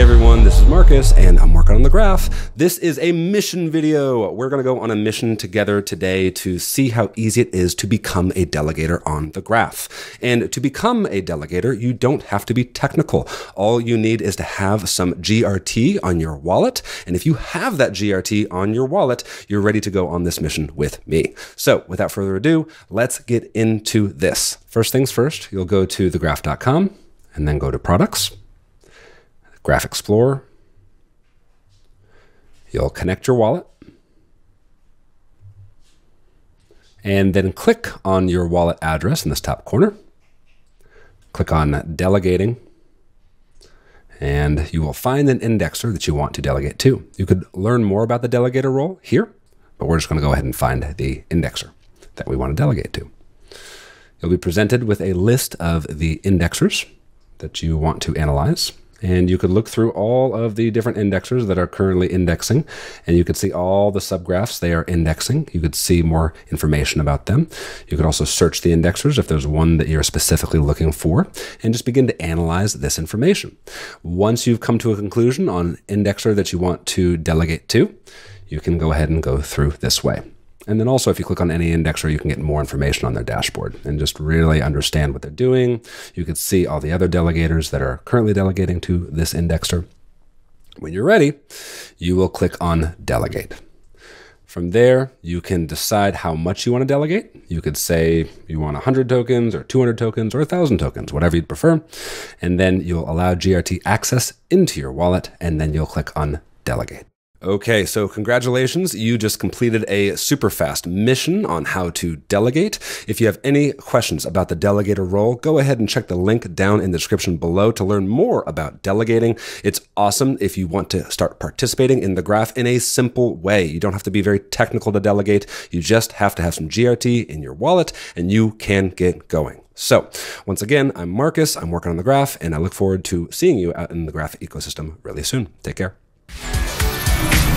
Hey everyone, this is Marcus and I'm working on the graph. This is a mission video. We're gonna go on a mission together today to see how easy it is to become a delegator on the graph. And to become a delegator, you don't have to be technical. All you need is to have some GRT on your wallet. And if you have that GRT on your wallet, you're ready to go on this mission with me. So without further ado, let's get into this. First things first, you'll go to thegraph.com and then go to products Graph Explorer. You'll connect your wallet. And then click on your wallet address in this top corner. Click on Delegating. And you will find an indexer that you want to delegate to. You could learn more about the delegator role here, but we're just going to go ahead and find the indexer that we want to delegate to. You'll be presented with a list of the indexers that you want to analyze and you could look through all of the different indexers that are currently indexing and you could see all the subgraphs they are indexing. You could see more information about them. You could also search the indexers if there's one that you're specifically looking for and just begin to analyze this information. Once you've come to a conclusion on indexer that you want to delegate to you can go ahead and go through this way and then also, if you click on any indexer, you can get more information on their dashboard and just really understand what they're doing. You can see all the other delegators that are currently delegating to this indexer. When you're ready, you will click on Delegate. From there, you can decide how much you want to delegate. You could say you want 100 tokens or 200 tokens or 1,000 tokens, whatever you'd prefer. And then you'll allow GRT access into your wallet, and then you'll click on Delegate. Okay, so congratulations. You just completed a super fast mission on how to delegate. If you have any questions about the delegator role, go ahead and check the link down in the description below to learn more about delegating. It's awesome if you want to start participating in the graph in a simple way. You don't have to be very technical to delegate. You just have to have some GRT in your wallet and you can get going. So, once again, I'm Marcus. I'm working on the graph and I look forward to seeing you out in the graph ecosystem really soon. Take care. Thank you.